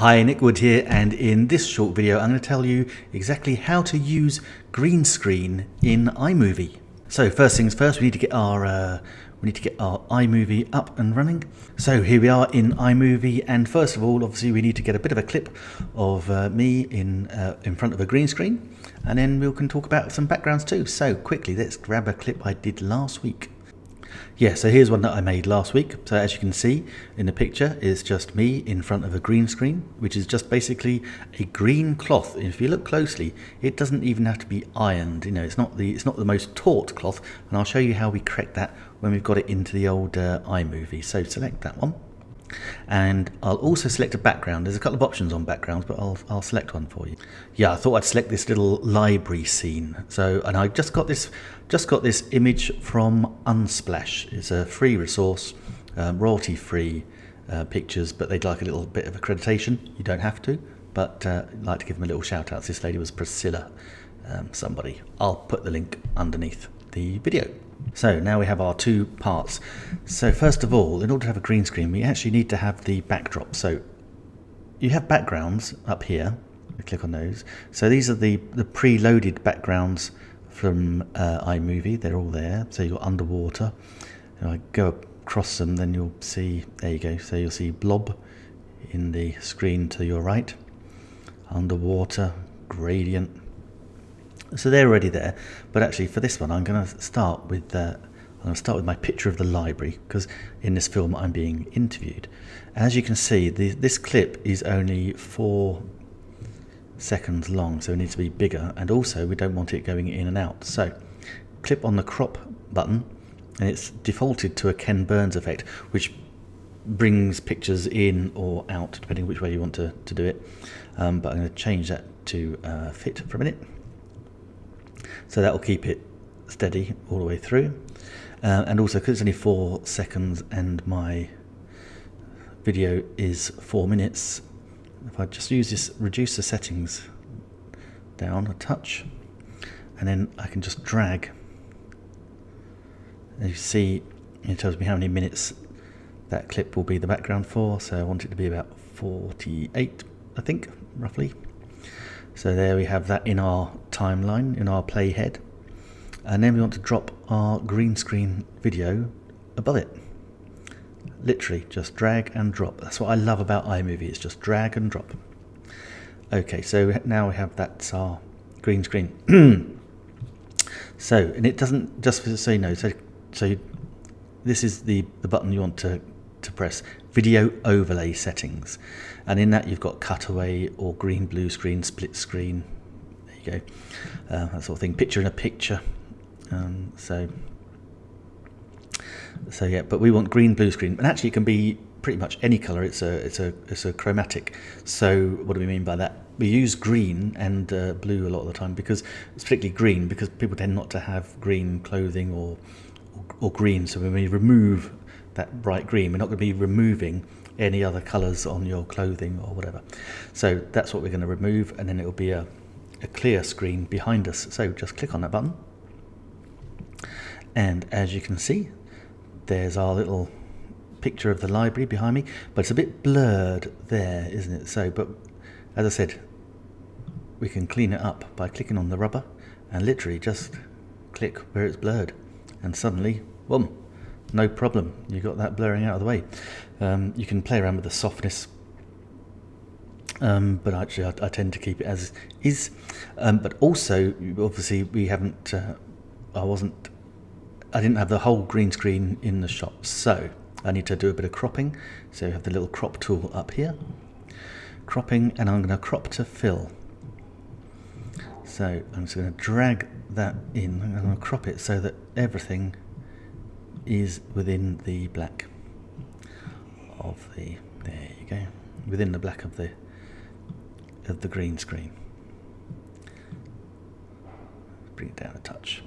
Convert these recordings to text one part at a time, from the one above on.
Hi, Nick Wood here, and in this short video, I'm going to tell you exactly how to use green screen in iMovie. So first things first, we need to get our uh, we need to get our iMovie up and running. So here we are in iMovie, and first of all, obviously, we need to get a bit of a clip of uh, me in uh, in front of a green screen, and then we can talk about some backgrounds too. So quickly, let's grab a clip I did last week. Yeah, so here's one that I made last week. So as you can see in the picture, it's just me in front of a green screen, which is just basically a green cloth. If you look closely, it doesn't even have to be ironed. You know, it's not the it's not the most taut cloth, and I'll show you how we correct that when we've got it into the old uh, iMovie. So select that one and I'll also select a background. There's a couple of options on backgrounds, but I'll, I'll select one for you. Yeah, I thought I'd select this little library scene. So, and I just got this, just got this image from Unsplash. It's a free resource, um, royalty-free uh, pictures, but they'd like a little bit of accreditation. You don't have to, but uh, I'd like to give them a little shout out. This lady was Priscilla, um, somebody. I'll put the link underneath the video. So now we have our two parts. So first of all, in order to have a green screen, we actually need to have the backdrop. So you have backgrounds up here. We click on those. So these are the, the pre-loaded backgrounds from uh, iMovie. They're all there. So you've got underwater. If I go across them, then you'll see, there you go. So you'll see blob in the screen to your right. Underwater, gradient, so they're already there, but actually for this one I'm going to start with uh, I'm going to start with my picture of the library because in this film I'm being interviewed. As you can see, the, this clip is only four seconds long, so it needs to be bigger, and also we don't want it going in and out. So clip on the crop button, and it's defaulted to a Ken Burns effect, which brings pictures in or out depending which way you want to, to do it. Um, but I'm going to change that to uh, fit for a minute. So that will keep it steady all the way through. Uh, and also because it's only four seconds and my video is four minutes, if I just use this, reduce the settings down a touch, and then I can just drag. As you see, it tells me how many minutes that clip will be the background for. So I want it to be about 48, I think, roughly. So there we have that in our timeline, in our playhead. And then we want to drop our green screen video above it. Literally, just drag and drop. That's what I love about iMovie, it's just drag and drop. Okay, so now we have that's our green screen. so, and it doesn't, just so you know, so, so this is the, the button you want to to press video overlay settings. And in that you've got cutaway or green blue screen split screen. There you go. Uh, that sort of thing. Picture in a picture. Um, so so yeah but we want green blue screen. And actually it can be pretty much any color. It's a it's a it's a chromatic. So what do we mean by that? We use green and uh, blue a lot of the time because it's particularly green because people tend not to have green clothing or or, or green. So when we remove that bright green. We're not going to be removing any other colours on your clothing or whatever. So that's what we're going to remove and then it will be a, a clear screen behind us. So just click on that button. And as you can see, there's our little picture of the library behind me, but it's a bit blurred there, isn't it? So, but as I said, we can clean it up by clicking on the rubber and literally just click where it's blurred and suddenly, boom, no problem. You got that blurring out of the way. Um, you can play around with the softness, um, but actually I, I, tend to keep it as is. Um, but also, obviously, we haven't. Uh, I wasn't. I didn't have the whole green screen in the shot, so I need to do a bit of cropping. So we have the little crop tool up here, cropping, and I'm going to crop to fill. So I'm just going to drag that in. I'm going to crop it so that everything is within the black of the there you go within the black of the of the green screen. Bring it down a touch.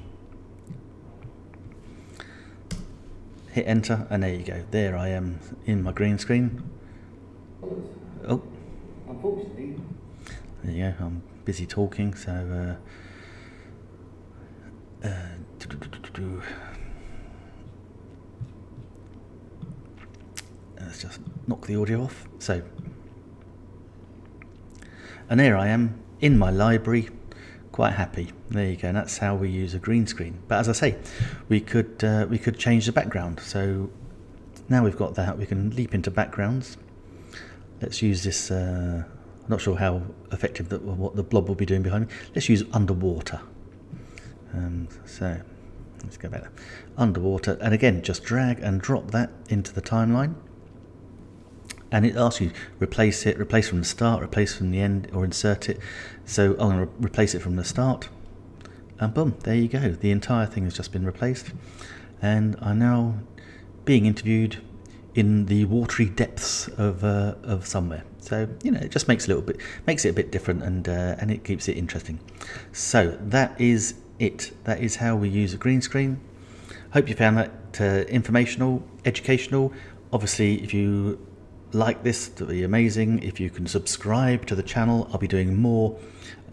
Hit enter and there you go. There I am in my green screen. Oh. Unfortunately. There you go I'm busy talking so uh, uh, just knock the audio off. So And there I am in my library, quite happy. There you go. And that's how we use a green screen. But as I say, we could uh, we could change the background. So now we've got that, we can leap into backgrounds. Let's use this. Uh, I'm not sure how effective that what the blob will be doing behind me. Let's use underwater. Um, so let's go back there. Underwater, and again, just drag and drop that into the timeline and it asks you replace it, replace from the start, replace from the end, or insert it. So I'm going to replace it from the start, and boom, there you go. The entire thing has just been replaced, and I'm now being interviewed in the watery depths of uh, of somewhere. So you know, it just makes a little bit makes it a bit different, and uh, and it keeps it interesting. So that is it. That is how we use a green screen. Hope you found that uh, informational, educational. Obviously, if you like this, that would be amazing. If you can subscribe to the channel, I'll be doing more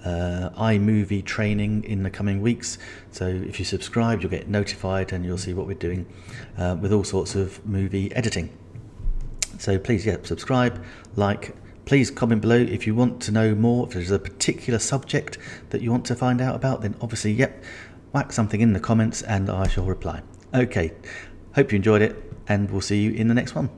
uh, iMovie training in the coming weeks. So if you subscribe, you'll get notified and you'll see what we're doing uh, with all sorts of movie editing. So please, yeah, subscribe, like, please comment below if you want to know more. If there's a particular subject that you want to find out about, then obviously, yep, whack something in the comments and I shall reply. Okay, hope you enjoyed it and we'll see you in the next one.